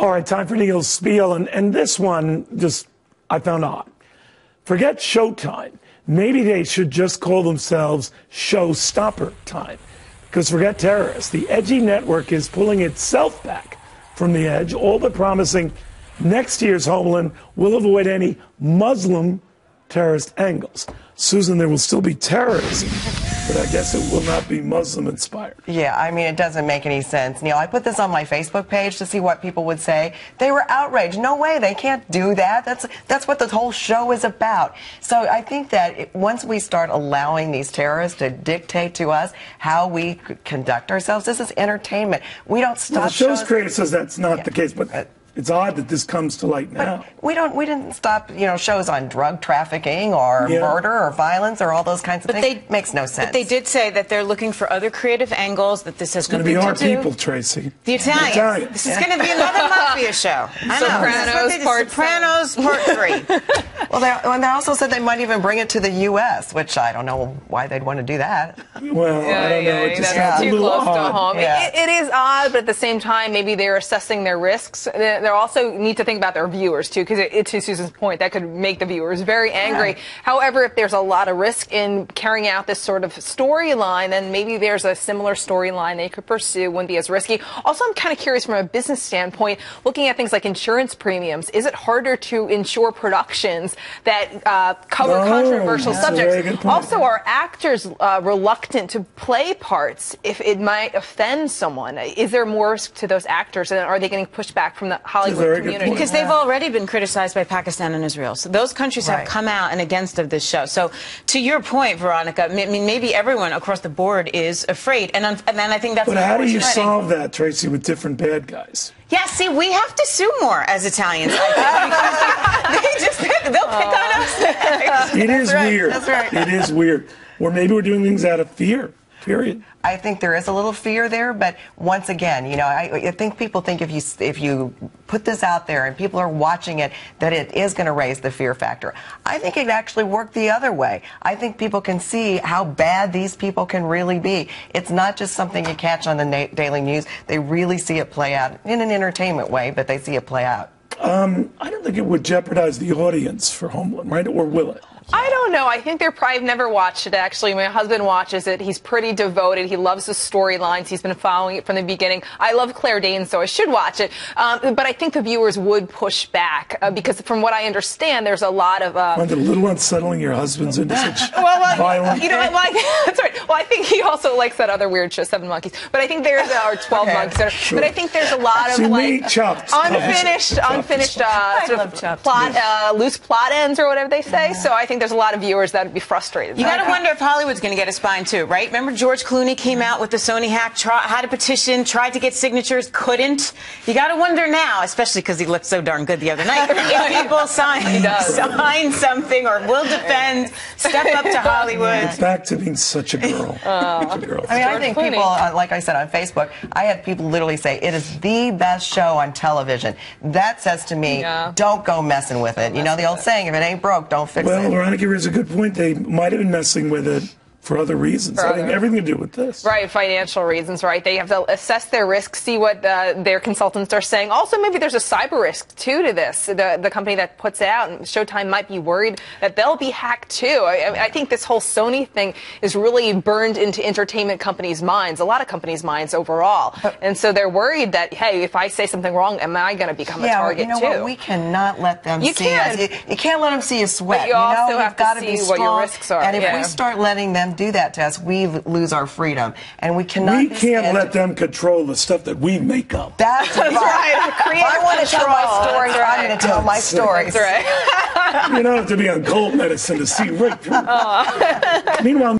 All right, time for Neil's spiel, and, and this one just I found odd. Forget Showtime. Maybe they should just call themselves Showstopper Time. Because forget terrorists. The edgy network is pulling itself back from the edge, all but promising next year's Homeland will avoid any Muslim terrorist angles. Susan, there will still be terrorism, but I guess it will not be Muslim inspired. Yeah, I mean, it doesn't make any sense. Neil, I put this on my Facebook page to see what people would say. They were outraged. No way, they can't do that. That's, that's what the whole show is about. So I think that it, once we start allowing these terrorists to dictate to us how we conduct ourselves, this is entertainment. We don't stop. Well, the show's shows. creator says that's not Yeah. the case, but it's odd that this comes to light now. But we don't. We didn't stop. You know, shows on drug trafficking or Yeah. murder or violence or all those kinds of But things. they makes no sense. But they did say that they're looking for other creative angles. That this has It's going to be our to do. people, Tracy. The Italians. Italians. This is going to be another mafia show. I know. Sopranos That's what they part Sopranos part three. Well, they, and they also said they might even bring it to the U.S., which I don't know why they'd want to do that. Well, I don't know. It just that's a too little close to odd. home. Yeah. It, it is odd, but at the same time, maybe they're assessing their risks. They they also need to think about their viewers too, because it, it, to Susan's point, that could make the viewers very angry. However, if there's a lot of risk in carrying out this sort of storyline, then maybe there's a similar storyline they could pursue, wouldn't be as risky. Also, I'm kind of curious from a business standpoint, looking at things like insurance premiums. Is it harder to insure productions that uh, cover No, controversial that's a very subjects? Also, are actors uh, reluctant to play parts if it might offend someone? Is there more risk to those actors, and are they getting pushed back from the Hollywood community? Because they've already been criticized by Pakistan and Israel. So those countries Right. have come out and against of this show. So to your point, Veronica, I mean, maybe everyone across the board is afraid. And, and then I think that's But how do you solve that, Tracy, with different bad guys? Yeah, see, we have to sue more as Italians. I think, It is right, weird. that's right. It is weird. Or maybe we're doing things out of fear. Period. I think there is a little fear there, but once again, you know, I, I think people think if you if you put this out there and people are watching it, that it is going to raise the fear factor. I think it actually worked the other way. I think people can see how bad these people can really be. It's not just something you catch on the na- daily news. They really see it play out in an entertainment way, but they see it play out. Um, I don't think it would jeopardize the audience for Homeland, right? Or will it? I don't know. I think they're probably I've never watched it actually. My husband watches it. He's pretty devoted. He loves the storylines. He's been following it from the beginning. I love Claire Danes, so I should watch it. Um, but I think the viewers would push back uh, because, from what I understand, there's a lot of. Uh, Find it a little unsettling your husband's into such well, uh, violent. you know, what, like that's right. Well, I think he also likes that other weird show, Seven Monkeys. But I think there's uh, or Twelve Okay. Monkeys. Or, But I think there's a lot of See, like Chopped. unfinished, Chopped. unfinished uh, sort of plot, uh, loose plot ends or whatever they say. So I think there's a lot of viewers that would be frustrated. You got to wonder if Hollywood's going to get a spine too, right? Remember George Clooney came out with the Sony hack, try, had a petition, tried to get signatures, couldn't. You got to wonder now, especially because he looked so darn good the other night, if people sign, sign something or will defend, step up to Hollywood. Back to being such a girl. Such a girl. I mean, I think Clooney. people, uh, like I said on Facebook, I had people literally say it is the best show on television. That says to me, Yeah. don't go messing with it. You know the old saying, if it ain't broke, don't fix well, it. Veronica raised a good point. They might have been messing with it for other reasons. For I think other- everything to do with this. Right, financial reasons, right? They have to assess their risk, see what uh, their consultants are saying. Also, maybe there's a cyber risk too to this. The the company that puts it out, and Showtime might be worried that they'll be hacked too. I, I- I think this whole Sony thing is really burned into entertainment companies' minds, a lot of companies' minds overall, and so they're worried that hey, if I say something wrong, am I going to become a yeah, target you know too? what? We cannot let them You see can. us. You, you can't let them see you sweat. But you know, also we've have to got to see be what your risks are, And if yeah. we start letting them do that to us, we lose our freedom, and we cannot. We can't let to- them control the stuff that we make up. That's right. right. I want to tell my control. story. That's I'm going to tell my That's stories. That's right. you don't have to be on cold medicine to see right through. Meanwhile,